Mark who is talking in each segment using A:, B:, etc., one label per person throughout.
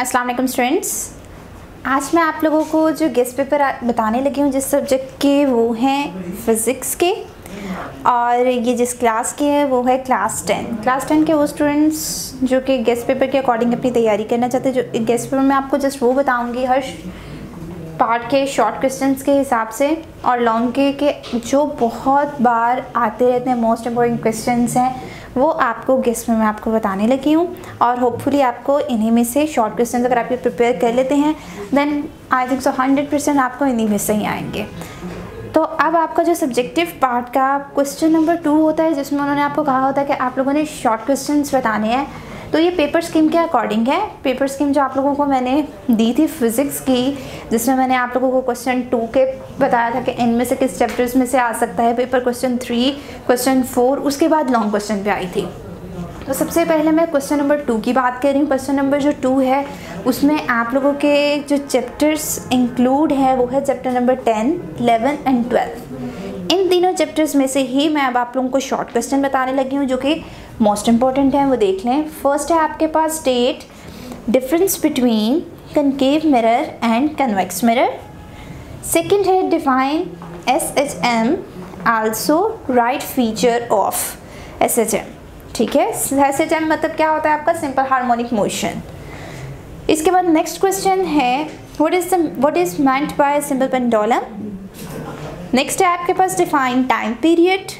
A: अस्सलाम वालेकुम स्टूडेंट्स। आज मैं आप लोगों को जो गेस्ट पेपर बताने लगी हूँ, जिस सब्जेक्ट के, वो हैं फ़िज़िक्स के। और ये जिस क्लास के हैं, वो है क्लास टेन क्लास टेन के वो स्टूडेंट्स जो कि गेस्ट पेपर के अकॉर्डिंग अपनी तैयारी करना चाहते हैं, जो गेस्ट पेपर में आपको जस्ट वो बताऊँगी हर पार्ट के शॉर्ट क्वेश्चंस के हिसाब से और लॉन्ग के के जो बहुत बार आते रहते हैं मोस्ट इम्पोर्टेंट क्वेश्चंस हैं। वो आपको गेस्ट में मैं आपको बताने लगी हूँ और होपफुली आपको इन्हीं में से शॉर्ट क्वेश्चन अगर आप ये प्रिपेयर कर लेते हैं then I think so hundred percent आपको इन्हीं में से ही आएँगे। तो अब आपका जो सब्जेक्टिव पार्ट का क्वेश्चन नंबर टू होता है, जिसमें उन्होंने आपको कहा होता है कि आप लोगों ने शॉर्ट क्वेश्चन बताने हैं तो ये पेपर स्कीम के अकॉर्डिंग है। पेपर स्कीम जो आप लोगों को मैंने दी थी फिज़िक्स की, जिसमें मैंने आप लोगों को क्वेश्चन टू के बताया था कि इनमें से किस चैप्टर्स में से आ सकता है paper question three question four उसके बाद लॉन्ग क्वेश्चन पे आई थी। तो सबसे पहले मैं क्वेश्चन नंबर टू की बात कर रही हूँ। क्वेश्चन नंबर जो टू है, उसमें आप लोगों के जो चैप्टर्स इंक्लूड है, वो है chapter number ten eleven and twelve इन तीनों चैप्टर्स में से ही मैं अब आप लोगों को शॉर्ट क्वेश्चन बताने लगी हूँ, जो कि मोस्ट इंपॉर्टेंट है, वो देख लें। फ़र्स्ट है आपके पास state difference between concave mirror and convex mirror second है define S H M also write feature of S H M ठीक है? एस एच एम मतलब क्या होता है आपका? सिंपल हार्मोनिक मोशन इसके बाद नेक्स्ट क्वेश्चन है what is what is meant by simple pendulum next है आपके पास define time period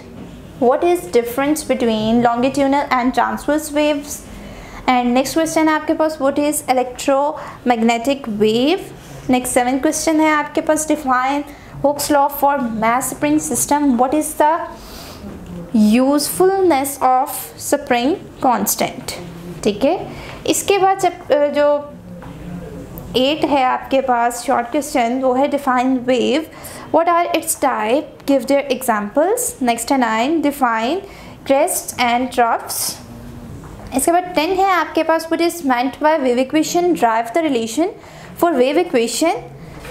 A: what is difference between longitudinal and transverse waves and next question है आपके पास what is electromagnetic wave next seven question है आपके पास define Hooke's law for mass spring system what is the usefulness of spring constant ठीक है इसके बाद जो एट है आपके पास शॉर्ट क्वेश्चन वो है define wave what are its type give their examples next है nine define crest and troughs इसके बाद टेन है आपके पास what is meant by wave equation derive the relation for wave equation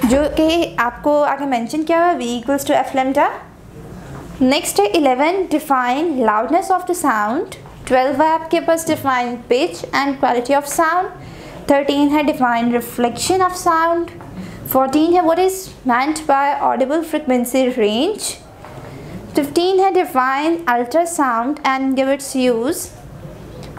A: जो कि आपको आगे मैंशन किया हुआ v equals to f lambda next है eleven define loudness of the sound twelve है आपके पास define pitch and quality of sound 13 है डिफाइन रिफ्लेक्शन ऑफ़ साउंड 14 है what is meant by audible frequency range 15 है define ultrasound and give its use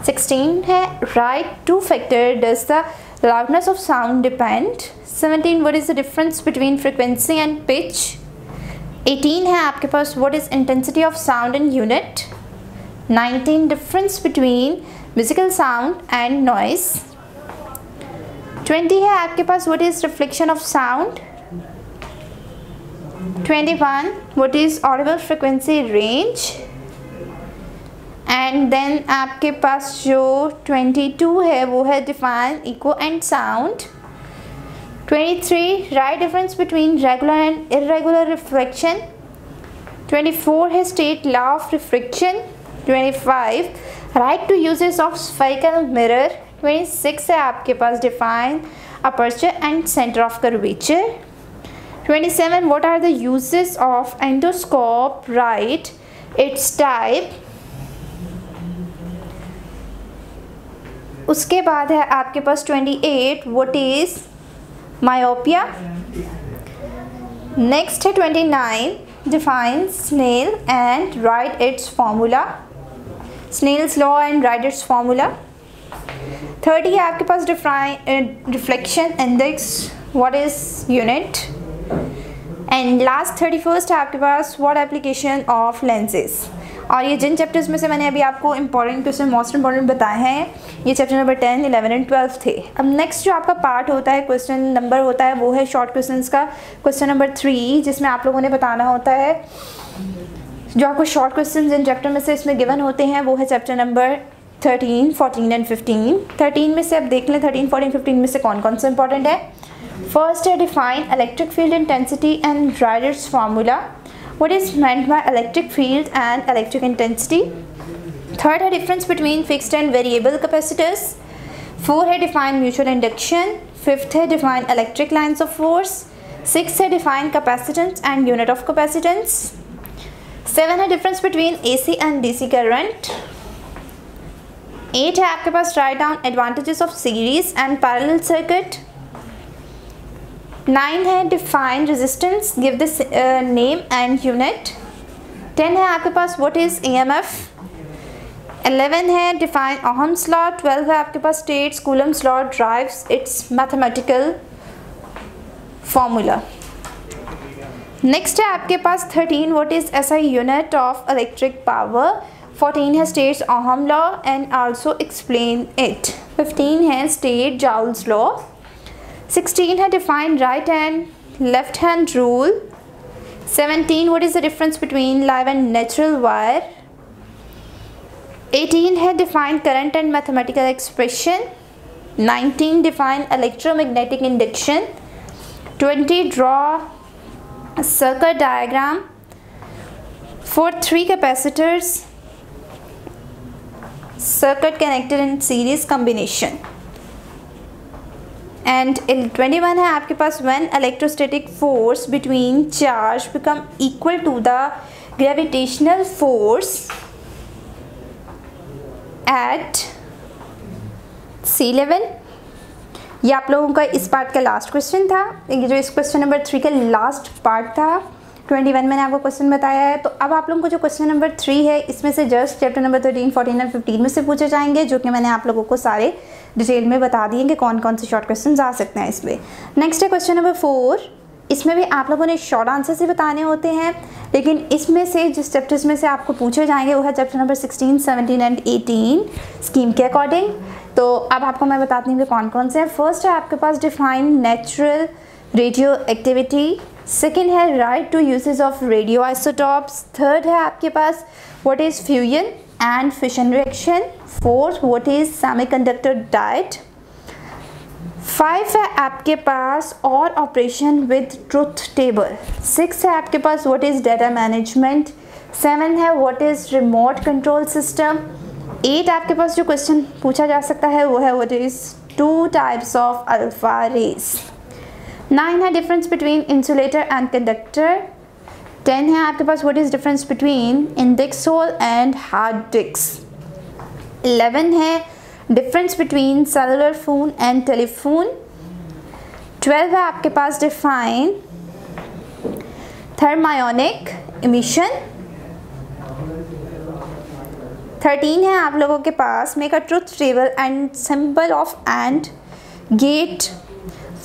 A: 16 है write two factor does the loudness of sound depend 17 what is the difference between frequency and pitch 18 है, आपके पास what is intensity of sound in unit 19 difference between musical sound and noise twenty है आपके पास what is reflection of sound twenty one what is audible frequency range and then आपके पास जो twenty two है, वो है define echo and sound twenty three write difference between regular and irregular reflection twenty four है state law of reflection twenty five write two uses of spherical mirror 26 है आपके पास define aperture and centre of curvature 27 what are the uses of endoscope write its type उसके बाद है आपके पास 28 what is myopia next है 29 define Snell and write its formula Snell's law and write its formula thirty है, आपके पास reflection index what is unit and last thirty first है, आपके पास व्हाट एप्लीकेशन ऑफ़ लेंसेज और ये जिन चैप्टर्स में से मैंने अभी आपको इंपॉर्टेंट क्वेश्चन मोस्ट इंपॉर्टेंट बताए हैं, ये chapter number ten eleven and twelve थे। अब नेक्स्ट जो आपका पार्ट होता है क्वेश्चन नंबर होता है, वो है शॉर्ट क्वेश्चन का। क्वेश्चन नंबर थ्री जिसमें आप लोगों ने बताना होता है, जो आपको शॉर्ट क्वेश्चन जिन चैप्टर में से इसमें गिवन होते हैं, वो है chapter number thirteen fourteen and fifteen thirteen में से अब देख लें थर्टीन फोर्टीन फिफ्टीन में से कौन कौन सा इंपॉर्टेंट है? फ़र्स्ट है define electric field intensity and derive its formula what is meant by electric field and electric intensity third है difference between fixed and variable capacitors fourth है डिफाइन म्यूचुअल इंडक्शन फिफ्थ है define electric lines of force six है define capacitance and unit of capacitance seven है difference between A C and D C current eight है आपके पास write down advantages of series and parallel circuit nine है define resistance give this name and unit ten है आपके पास what is EMF eleven है define Ohm's law twelve है आपके पास states Coulomb's law derives its mathematical formula next है आपके पास thirteen what is S I unit of electric power 14 has states Ohm's law and also explain it. 15 has state Joule's law. 16 has define right hand, left hand rule. 17 what is the difference between live and natural wire. 18 has define current and mathematical expression. 19 define electromagnetic induction. 20 draw a circuit diagram. For three capacitors circuit connected in series combination. And twenty one है आपके पास when electrostatic force between charge become equal to the gravitational force at sea level ये आप लोगों का इस part का last question था। ये जो इस क्वेश्चन नंबर थ्री का लास्ट पार्ट था ट्वेंटी वन मैंने आपको क्वेश्चन बताया है। तो अब आप लोगों को जो क्वेश्चन नंबर थ्री है, इसमें से just chapter number thirteen fourteen और फिफ्टीन में से पूछे जाएँगे, जो कि मैंने आप लोगों को सारे डिटेल में बता दिए कि कौन कौन से शॉर्ट क्वेश्चन आ सकते हैं इसमें। नेक्स्ट है क्वेश्चन नंबर फोर इसमें भी आप लोगों ने शॉर्ट आंसर से बताने होते हैं, लेकिन इसमें से जिस चैप्टर्स में से आपको पूछे जाएँगे, वो है chapter number sixteen seventeen and eighteen scheme के अकॉर्डिंग तो अब आपको मैं बताती हूँ कि कौन कौन से हैं। फ़र्स्ट है आपके पास define natural radioactivity second है write two uses of radioisotopes third है आपके पास what is fusion and fission reaction fourth what is semiconductor diode five है आपके पास और operation with truth table six है आपके पास what is data management seven है what is remote control system eight आपके पास जो क्वेश्चन पूछा जा सकता है, वो है what is two types of alpha rays nine है difference between insulator and conductor ten है आपके पास what is difference between index hole and hard disk eleven है difference between cellular phone and telephone twelve है आपके पास define thermionic emission thirteen है आप लोगों के पास make a truth table and symbol of AND gate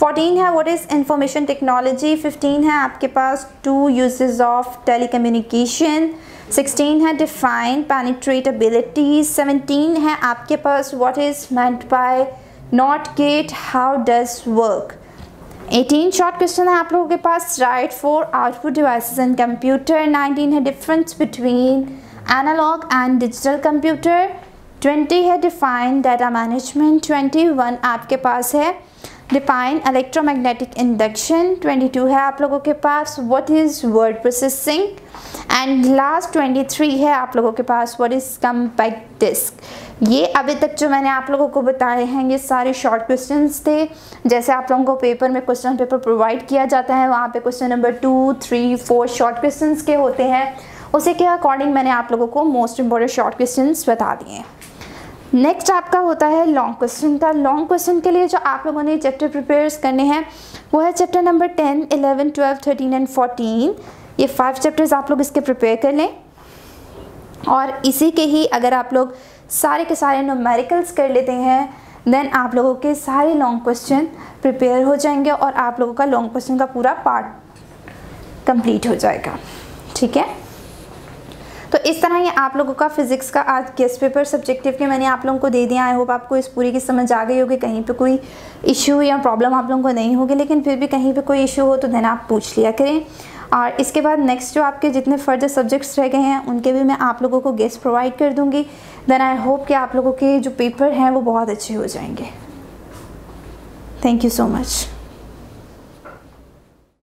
A: fourteen है what is information technology fifteen है, आपके पास two uses of telecommunication sixteen है डिफाइन पेनिट्रेटेबिलिटी सेवनटीन है, आपके पास what is meant by not gate how does work 18 short question है आप लोगों के पास write four output devices in computer 19 है difference between analog and digital computer 20 है डिफाइन डाटा मैनेजमेंट 21 आपके पास है डिफाइन इलेक्ट्रोमैग्नेटिक इंडक्शन 22 है आप लोगों के पास. What is word processing and last 23 है आप लोगों के पास. व्हाट इज़ कम्पैक्ट डिस्क ये अभी तक जो मैंने आप लोगों को बताए हैं, ये सारे शॉर्ट क्वेश्चंस थे. जैसे आप लोगों को पेपर में क्वेश्चन पेपर प्रोवाइड किया जाता है, वहाँ पे question number two three four short question के होते हैं. उसी के अकॉर्डिंग मैंने आप लोगों को मोस्ट इंपॉर्टेंट शॉर्ट क्वेश्चन बता दिए हैं. नेक्स्ट आपका होता है लॉन्ग क्वेश्चन का। लॉन्ग क्वेश्चन के लिए जो आप लोगों ने चैप्टर प्रिपेयर करने हैं, वो है chapter number ten eleven twelve thirteen and fourteen ये फाइव चैप्टर्स आप लोग इसके प्रिपेयर कर लें। और इसी के ही अगर आप लोग सारे के सारे नोमेरिकल्स कर लेते हैं देन आप लोगों के सारे लॉन्ग क्वेश्चन प्रिपेयर हो जाएँगे और आप लोगों का लॉन्ग क्वेश्चन का पूरा पार्ट कंप्लीट हो जाएगा। ठीक है? तो इस तरह ये आप लोगों का फिज़िक्स का आज गेस्ट पेपर सब्जेक्टिव के मैंने आप लोगों को दे दिया। आई होप आपको इस पूरी की समझ आ गई होगी। कहीं पे कोई इशू या प्रॉब्लम आप लोगों को नहीं होगी, लेकिन फिर भी कहीं पे कोई इशू हो तो देन आप पूछ लिया करें। और इसके बाद नेक्स्ट जो आपके जितने फर्दर सब्जेक्ट्स रह गए हैं, उनके भी मैं आप लोगों को गेस्ट प्रोवाइड कर दूँगी। देन आई होप कि आप लोगों के जो पेपर हैं, वो बहुत अच्छे हो जाएँगे। Thank you so much